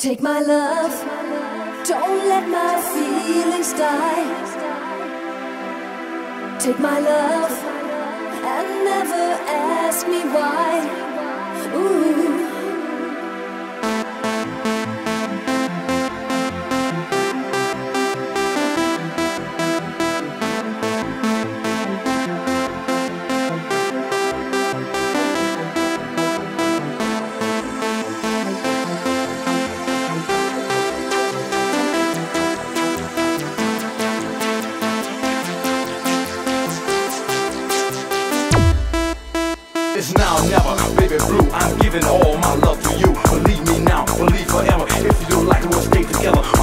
Take my love, don't let my feelings die. Take my love and never ask me why. Ooh. Or never, baby blue. I'm giving all my love to you. Believe me now, believe forever. If you don't like it, we'll stay together.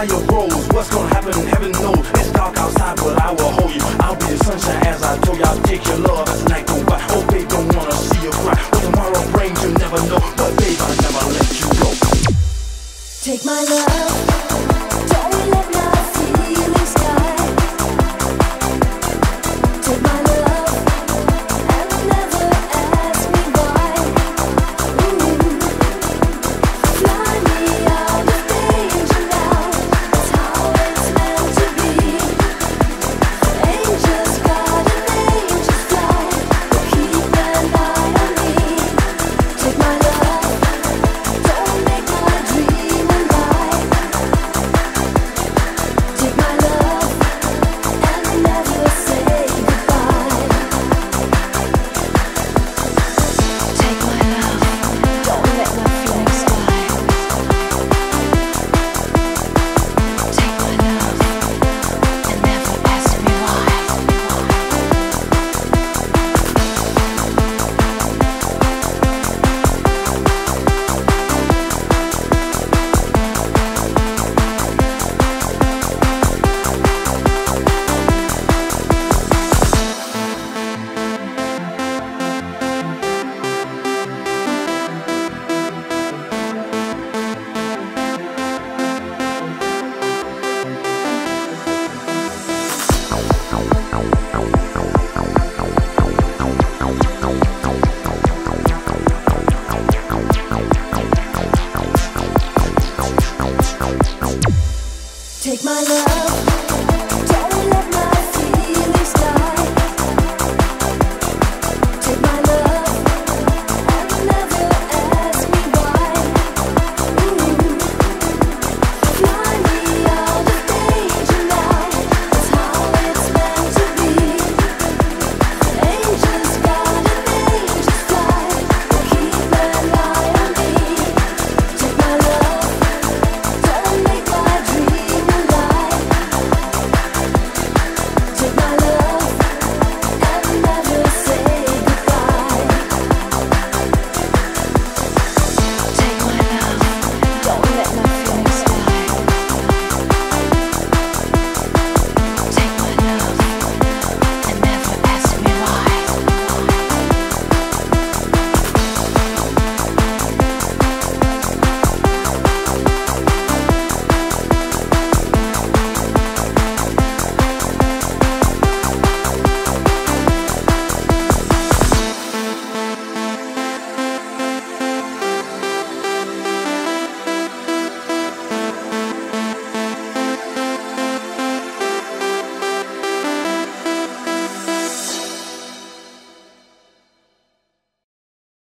On, the fire. What's gonna happen, heaven knows. It's dark outside, but I will hold you. I'll be the sunshine as I told you. I'll take your love as night go by. Oh, babe, don't wanna see you cry. What tomorrow brings, you never know. But babe, I never let you go. Take my love, my love,